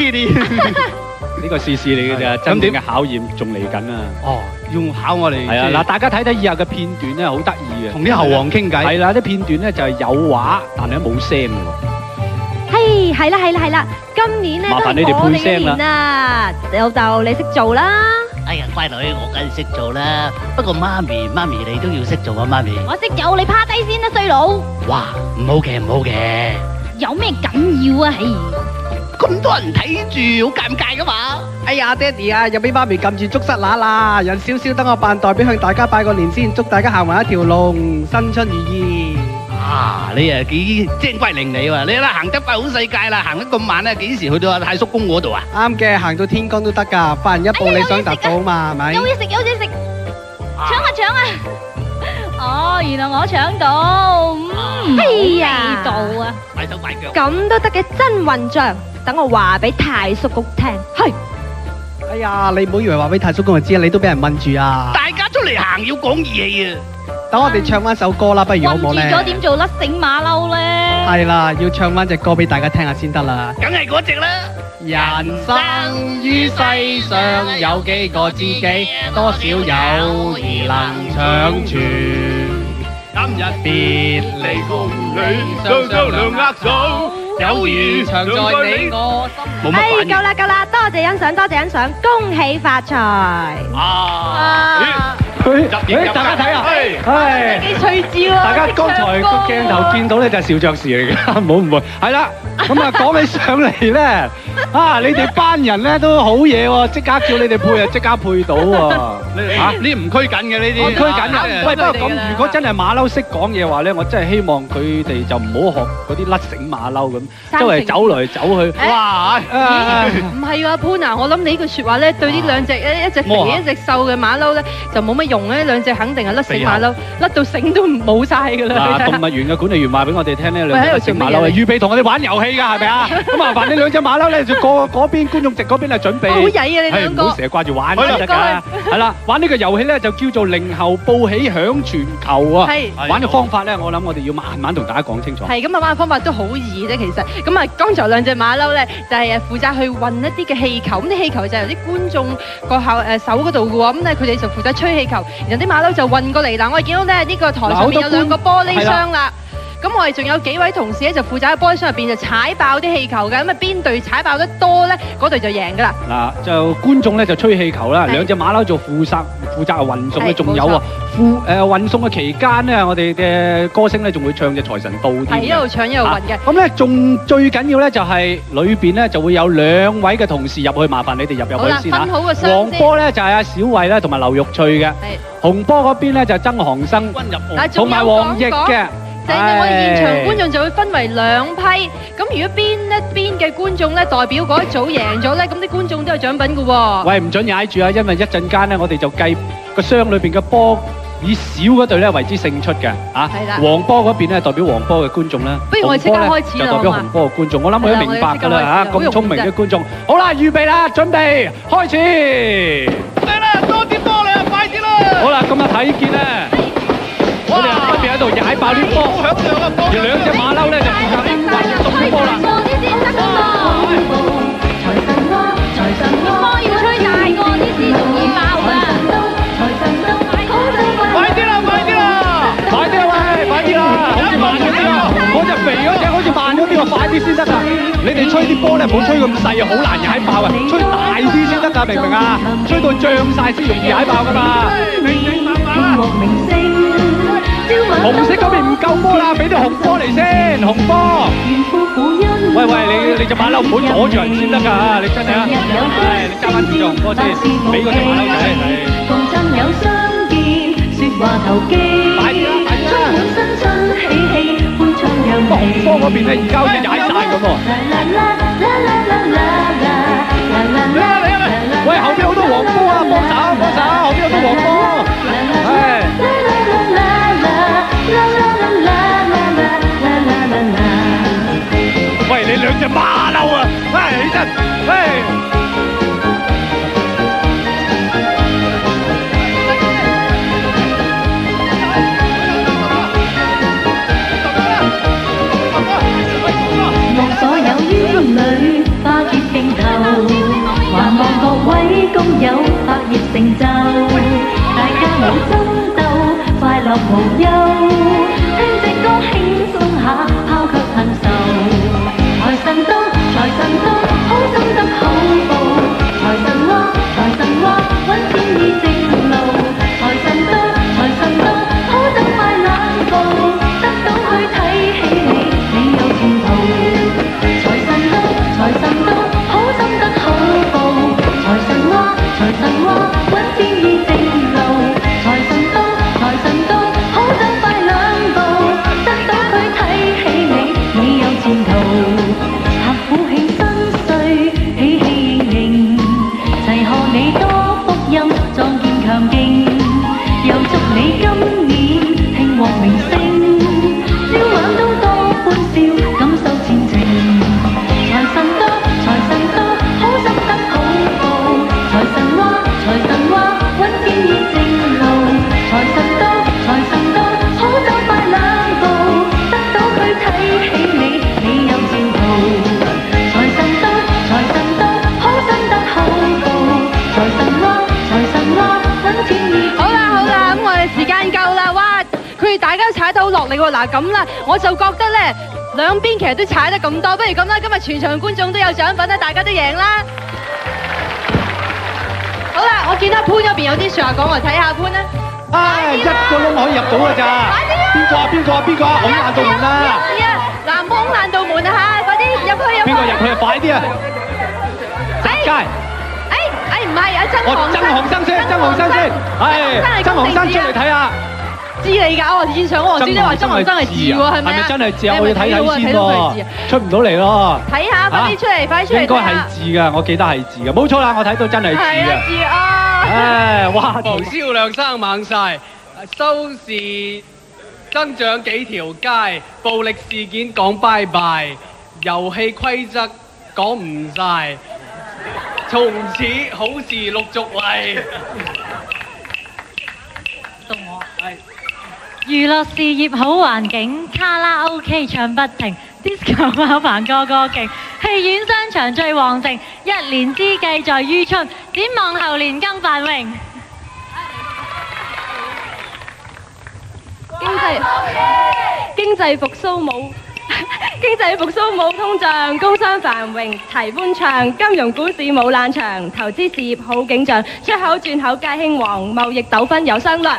Kitty。呢個試試嚟嘅咋，係真正嘅考驗仲嚟緊啊！哦，要考我哋。係啊，嗱，大家睇睇以下嘅片段咧，好得意嘅。同啲猴王傾偈。係啦，啲片段咧就係有話，但係冇聲嘅喎。嘿，係啦係啦係啦，今年咧都麻煩你哋配聲啦老豆你識做啦，哎呀，乖女，我梗係識做啦。不過媽咪，媽咪你都要識做啊，媽咪。我識做，你趴低先啦，衰佬，哇，唔好嘅，唔好嘅。有咩緊要啊？嘿，咁多人睇住，好尷尬噶嘛。哎呀，爹哋啊，又俾媽咪撳住捉虱乸啦！人少少，等我扮代表向大家拜個年先，祝大家行埋一條龍，新春如意。啊，你啊幾精乖伶俐喎！你啦行得快好世界啦，行得咁慢咧，幾時去到阿太叔公嗰度啊？啱嘅，行到天光都得㗎，快人一步你想達到嘛，係咪？有嘢食有嘢食，搶啊搶啊！哦，原來我搶到，嗯，哎呀，味道啊！快手快腳。咁都得嘅真混帳，等我話俾太叔公聽。係哎呀，你唔好以為話俾太叔公就知啊，你都俾人問住啊！大家出嚟行要講義氣啊！等我哋唱翻首歌啦，不如好混住冇咧？咗點做甩繩馬騮咧？係啦，要唱翻只歌俾大家聽下先得啦。梗係嗰只啦。人生於世上有幾個知己，多少友誼能長存。今日別離共你雙雙兩握手，友誼長在你我心。冇乜哎，反應夠啦夠啦，多謝欣賞，多謝欣賞，恭喜發財！啊！誒大家睇下！係唉。幾趣致啊！大家剛才個鏡頭見到咧就係邵爵士嚟嘅，唔好唔會。係啦，咁啊講起上嚟咧，啊你哋班人咧都好嘢喎，即刻叫你哋配啊，即刻配到喎。嚇呢唔拘謹嘅呢啲，我拘緊啊嘅。喂，不過咁如果真係馬騮識講嘢話咧，我真係希望佢哋就唔好學嗰啲甩繩馬騮咁，周圍走嚟走去。哇！啊唔係啊，潘啊，我諗你呢句説話咧，對呢兩隻一一隻肥一隻瘦嘅馬騮咧，就冇乜用咧。兩隻肯定係甩繩馬騮，甩到繩都冇晒㗎嗱，啦。動物園嘅管理員話俾我哋聽呢，喂兩隻喺度做乜嘢馬騮係預備同我哋玩遊戲㗎，係咪啊？咁麻煩你兩隻馬騮咧，就過嗰邊觀眾席嗰邊嚟準備。好曳啊！你係兩個唔好成日掛住玩得㗎。係啦，玩呢個遊戲咧就叫做零後報喜響全球啊。係玩嘅方法咧，我諗我哋要慢慢同大家講清楚。係咁啊，玩嘅方法都好易啫，其實咁啊，剛才兩隻馬騮咧就係誒負責去運一啲嘅氣球，咁啲氣球就由啲觀眾個後誒手嗰度嘅喎，咁咧佢哋就負責吹氣球，然後啲馬騮就運過嚟。嗱，我哋見到咧呢個台上面有兩個玻璃箱啦。咁我哋仲有幾位同事咧，就負責喺玻璃箱入邊就踩爆啲氣球嘅，咁啊邊隊踩爆得多咧，嗰隊就贏噶啦。嗱，就觀眾咧就吹氣球啦，係兩隻馬騮做負責負責運送嘅，仲有啊，負誒運送嘅期間咧，我哋嘅歌星咧仲會唱隻財神到係添嘅。一路唱一路運嘅。咁咧，仲最緊要咧就係裏邊咧就會有兩位嘅同事入去，麻煩你哋入，入去先嚇分。好個箱黃。波咧就係阿小慧咧，同埋劉玉翠嘅。係紅波嗰邊咧就係曾航生，同埋黃奕講嘅。我哋現場觀唉眾就會分為兩批，咁如果邊一邊嘅觀眾咧代表嗰一組贏咗咧，咁啲觀眾都有獎品嘅喎。喂，唔准踩住啊！因為一陣間咧，我哋就計個箱裏邊嘅波，以少嗰隊咧為之勝出嘅，啊係啦，黃波嗰邊咧代表黃波嘅觀眾啦，不如我哋即刻紅波呢開始啦就代表好嘛紅波嘅觀眾。我諗佢都明白㗎啦係啦嚇，我哋即刻開始啦咁聰明嘅觀眾。好啦，預備啦，準備開始。嚟啦，多啲波啦，快啲啦！好啦，咁啊睇見咧，我哋啊分別喺度踩爆啲波，響亮啊，而兩隻馬騮咧就負責運送啲波啦。多啲先得㗎波要吹大個啲先容易爆㗎。快啲啦，快啲啦！快啲啊喂，快啲啦，好似慢咗啲啊！嗰只肥嗰只好似慢咗啲喎，快啲先得啊！你哋吹啲波咧，唔好吹咁細啊，好難踩爆啊！吹大啲先得㗎，明唔明啊？吹到漲晒先容易踩爆㗎嘛！紅色嗰邊唔够波啦，俾啲紅波嚟先，紅波！喂喂，你你隻馬騮唔好阻住人先得㗎，你真係啊！唉，你揸翻住隻紅波先，俾嗰隻馬騮仔係。快啲啦，快啲啦！不過紅波嗰邊咧，而家好似踩晒咁喎。喂，後邊望所有冤侣化解冰透，还望各位工友百业成就，大家冇争斗，快乐无忧，听这歌轻松下，抛却恨愁。财神到，财神大家都踩得好落嚟喎，嗱咁啦，我就覺得咧兩邊其實都踩得咁多，不如咁啦，今日全場觀眾都有獎品啦，大家都贏啦。好啦，我見到潘嗰邊有啲説話講，我睇下潘啦。唉，一個窿可以入到㗎咋？邊個啊？邊個啊？邊個啊？拱爛道門啊，嗱，冇孔爛道門啊嚇，快啲入去入去。邊個入去啊？快啲啊！哎街，哎哎，唔係啊，曾我航曾航生先，曾航生先，係曾航生出嚟睇下。知你㗎，我現場我話知你話曾文真係字喎，係咪係咪啊？真係字我要睇睇先喎，出唔到嚟咯。睇下，快啲出嚟，快啲出嚟應該係。字㗎，我記得係字㗎，冇錯啦，我睇到真係字係啊，㗎。字啊。唉，哇！黃銷量生猛晒，收視增長幾條街，暴力事件講拜拜，遊戲規則講唔晒，從此好事陸續嚟。娛樂事業好環境，卡拉 OK 唱不停，disco 爆棚個個勁，戲院商場最旺盛，一年之計在於春，展望後年更繁榮。經濟經濟復甦冇 经济复苏冇通脹，工商繁榮齊歡唱，金融股市冇冷場，投資事業好景象，出口轉口皆興旺，貿易糾紛有商量。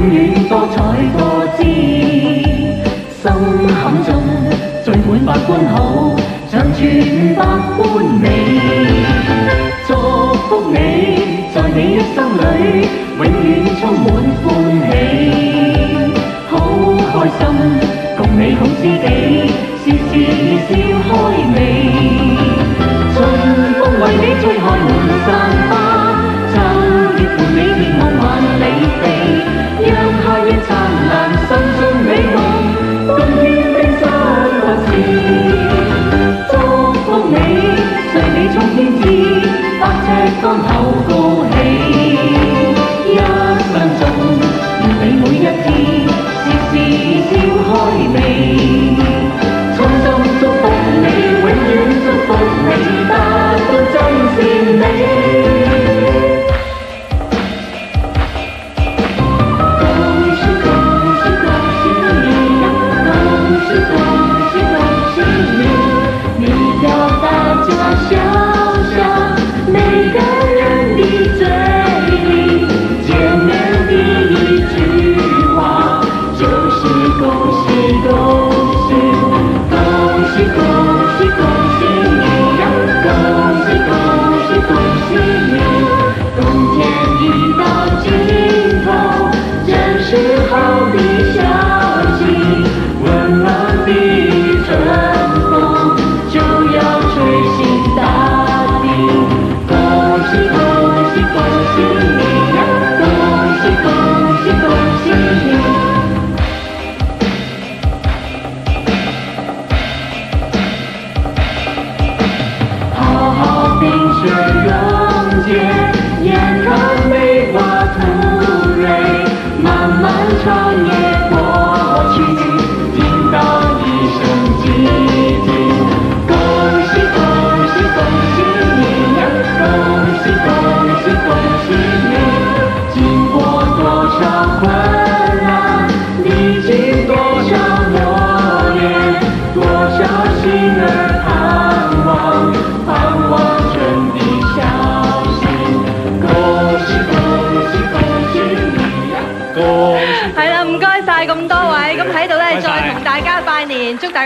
永远多彩多姿。心坎中聚满百般好，长存百般美。祝福你，在你一生里，永远充满欢喜。好开心，共你好知己，事事笑开眉。春风为你吹开满山花，隨你冰雪溶解，眼看梅花吐蕊，漫漫长夜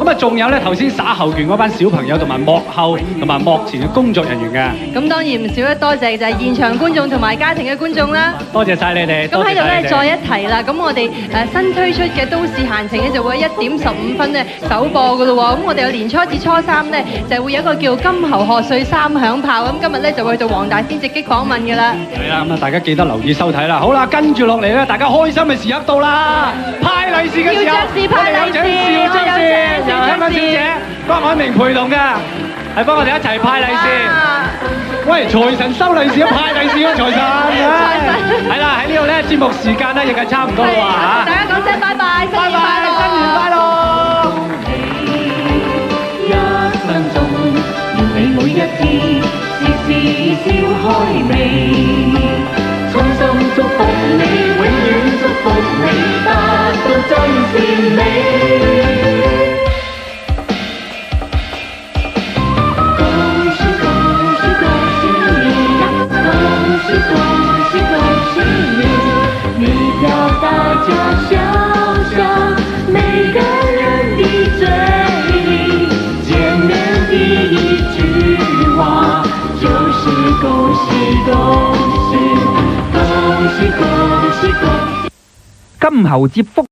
咁啊仲有咧頭先耍後拳嗰班小朋友同埋幕後同埋幕前嘅工作人員嘅，咁當然唔少得多謝就係現場觀眾同埋家庭嘅觀眾啦。多謝晒你哋。咁喺度咧，再一提啦，咁我哋誒新推出嘅《都市閒情》咧，就會喺一點十五分咧首播噶咯喎。咁我哋有年初至初三咧，就會有一個叫金猴賀歲三響炮。咁今日咧就會去到黃大仙直擊訪問噶啦。係啦，咁啊大家記得留意收睇啦。好啦，跟住落嚟咧，大家開心嘅時刻到啦，派利是嘅時候，派利是我哋有請邵爵士、香港小姐、關海明陪同嘅，係幫我哋一齊派利是。喂，財神收利是啊，派利是啊，財神！唉係啦，喺呢度咧節目時間咧亦係差唔多啦喎嚇大家講聲拜拜，新拜年快樂，拜，新年快樂！一分鐘，願你每一天事事笑開眉。衷心祝福你，永遠祝福你，達到真善美。金猴接福